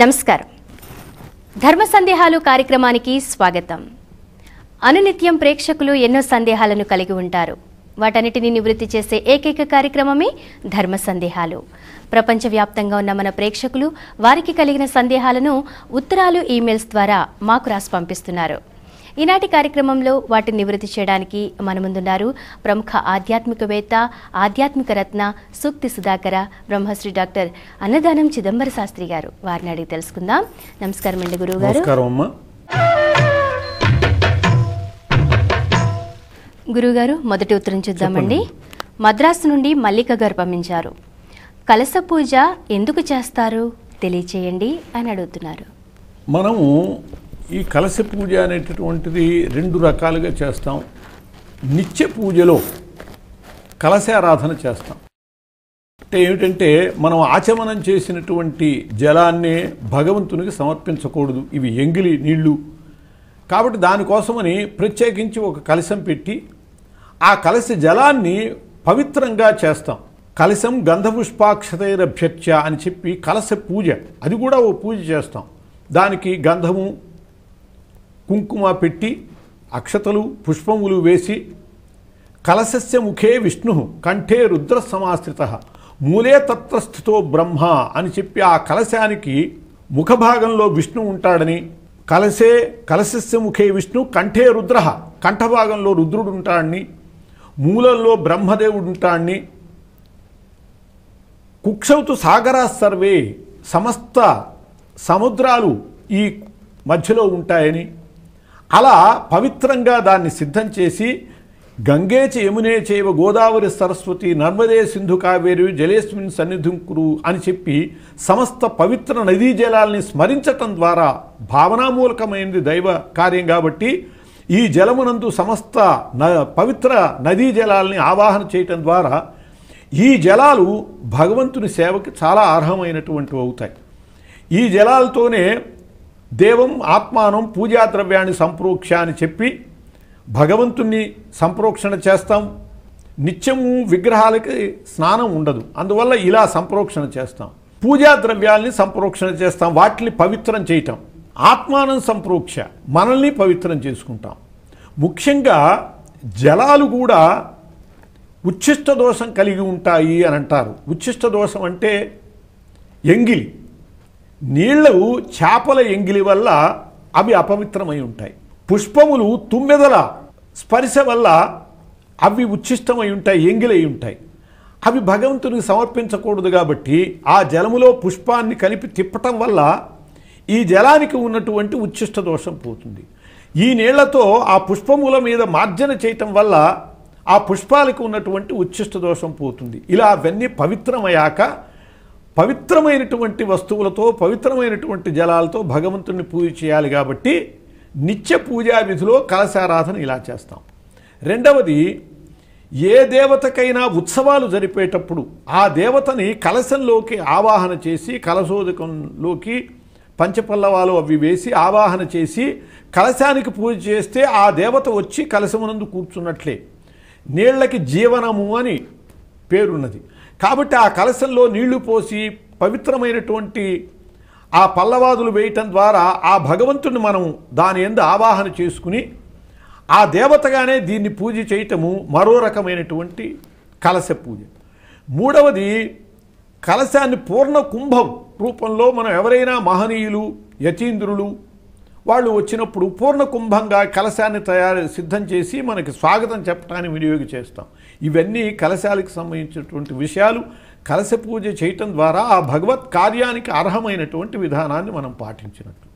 నమస్కారం. ధర్మ సందేహాలు కార్యక్రమానికి స్వాగతం. అనునిత్యం ప్రేక్షకులు ఎన్నో సందేహాలను కలిగి ఉంటారు. వాటన్నిటిని నివృత్తి చేసే ఏకైక కార్యక్రమమే ధర్మ సందేహాలు. ప్రపంచవ్యాప్తంగా ఉన్న మన ప్రేక్షకులు వారికి కలిగిన సందేహాలను ఉత్తరాలు ఈమెయిల్స్ ద్వారా మాకు రాసి పంపిస్తున్నారు. ఈనాటి కార్యక్రమంలో వాటిని నివృత్తి చేయడానికి మన ముందున్నారు ప్రముఖ ఆధ్యాత్మికవేత్త ఆధ్యాత్మిక రత్న సూక్తి సుధాకర బ్రహ్మశ్రీ డాక్టర్ అన్నదానం చిదంబర శాస్త్రి గారు. వారిని అడిగి తెలుసుకుందాం. నమస్కారం అండి గురువు గారు. గురుగారు మొదటి ఉత్తరం చూద్దామండి. మద్రాసు నుండి మల్లిక గారు పంపించారు. కలస పూజ ఎందుకు చేస్తారు? తెలియచేయండి అని అడుగుతున్నారు. మనము ఈ కలశ పూజ అనేటటువంటిది రెండు రకాలుగా చేస్తాం. నిత్య పూజలో కలశారాధన చేస్తాం. అంటే ఏమిటంటే మనం ఆచమనం చేసినటువంటి జలాన్ని భగవంతునికి సమర్పించకూడదు. ఇవి ఎంగిలి నీళ్ళు. కాబట్టి దానికోసమని ప్రత్యేకించి ఒక కలశం పెట్టి ఆ కలశ జలాన్ని పవిత్రంగా చేస్తాం. కలశం గంధపుష్పాక్షతైరభ్యక్ష అని చెప్పి కలశ పూజ. అది కూడా ఓ పూజ చేస్తాం. దానికి గంధము కుంకుమ పెట్టి అక్షతలు పుష్పములు వేసి కలశస్య ముఖే విష్ణు కంఠే రుద్ర సమాశ్రిత మూలే తత్రస్థితో బ్రహ్మ అని చెప్పి ఆ కలశానికి ముఖభాగంలో విష్ణు ఉంటాడని కలశే కలశస్య ముఖే విష్ణు కంఠే రుద్ర కంఠభాగంలో రుద్రుడు ఉంటాడని మూలంలో బ్రహ్మదేవుడు ఉంటాడని కుక్షౌతు సాగరా సర్వే సమస్త సముద్రాలు ఈ మధ్యలో ఉంటాయని అలా పవిత్రంగా దాన్ని సిద్ధం చేసి గంగే యమునే చేవ గోదావరి సరస్వతి నర్మదే సింధు కావేరి జలేస్మిన్ సన్నిధుం కురు అని చెప్పి సమస్త పవిత్ర నదీ జలాల్ని స్మరించటం ద్వారా భావనామూలకమైనది దైవ కార్యం కాబట్టి ఈ జలమునందు సమస్త న పవిత్ర నదీ జలాల్ని ఆవాహన చేయటం ద్వారా ఈ జలాలు భగవంతుని సేవకి చాలా అర్హమైనటువంటివి అవుతాయి. ఈ జలాలతోనే దేవం ఆత్మానం పూజా ద్రవ్యాన్ని సంప్రోక్ష అని చెప్పి భగవంతుణ్ణి సంప్రోక్షణ చేస్తాం. నిత్యము విగ్రహాలకి స్నానం ఉండదు. అందువల్ల ఇలా సంప్రోక్షణ చేస్తాం. పూజా ద్రవ్యాల్ని సంప్రోక్షణ చేస్తాం. వాటిని పవిత్రం చేయటం ఆత్మానం సంప్రోక్ష. మనల్ని పవిత్రం చేసుకుంటాం. ముఖ్యంగా జలాలు కూడా ఉచ్ఛిష్ట దోషం కలిగి ఉంటాయి అని అంటారు. ఉచ్ఛిష్ట దోషం అంటే ఎంగిలి. నీళ్ళు చేపల ఎంగిలి వల్ల అవి అపవిత్రమై ఉంటాయి. పుష్పములు తుమ్మెదల స్పర్శ వల్ల అవి ఉచ్ఛిష్టమై ఉంటాయి ఎంగిలై ఉంటాయి. అవి భగవంతునికి సమర్పించకూడదు కాబట్టి ఆ జలములో పుష్పాన్ని కలిపి తిప్పటం వల్ల ఈ జలానికి ఉన్నటువంటి ఉచ్ఛిష్ట దోషం పోతుంది. ఈ నీళ్ళతో ఆ పుష్పముల మీద మార్జన చేయటం వల్ల ఆ పుష్పాలకు ఉన్నటువంటి ఉచ్ఛిష్ట దోషం పోతుంది. ఇలా అవన్నీ పవిత్రమయ్యాక పవిత్రమైనటువంటి వస్తువులతో పవిత్రమైనటువంటి జలాలతో భగవంతుని పూజ చేయాలి కాబట్టి నిత్య పూజా విధిలో కలశారాధన ఇలా చేస్తాం. రెండవది ఏ దేవతకైనా ఉత్సవాలు జరిపేటప్పుడు ఆ దేవతని కలశంలోకి ఆవాహన చేసి కలశోదకంలోకి పంచపల్లవాలు అవి వేసి ఆవాహన చేసి కలశానికి పూజ చేస్తే ఆ దేవత వచ్చి కలశమునందు కూర్చున్నట్లే. నీళ్ళకి జీవనము అని పేరున్నది. కాబట్టి ఆ కలశంలో నీళ్ళు పోసి పవిత్రమైనటువంటి ఆ పల్లవాదులు వేయటం ద్వారా ఆ భగవంతుని మనం దాని ఎందు ఆవాహన చేసుకుని ఆ దేవతగానే దీన్ని పూజ చేయటము మరో రకమైనటువంటి కలశ పూజ. మూడవది కలశాన్ని పూర్ణ కుంభం రూపంలో మనం ఎవరైనా మహనీయులు యతీంద్రులు వాళ్ళు వచ్చినప్పుడు పూర్ణ కుంభంగా కలశాన్ని తయారు సిద్ధం చేసి మనకి స్వాగతం చెప్పడానికి వినియోగ చేస్తాం. ఇవన్నీ కలశాలకు సంబంధించినటువంటి విషయాలు. కలశ పూజ చేయటం ద్వారా ఆ భగవత్ కార్యానికి అర్హమైనటువంటి విధానాన్ని మనం పాటించినట్టు.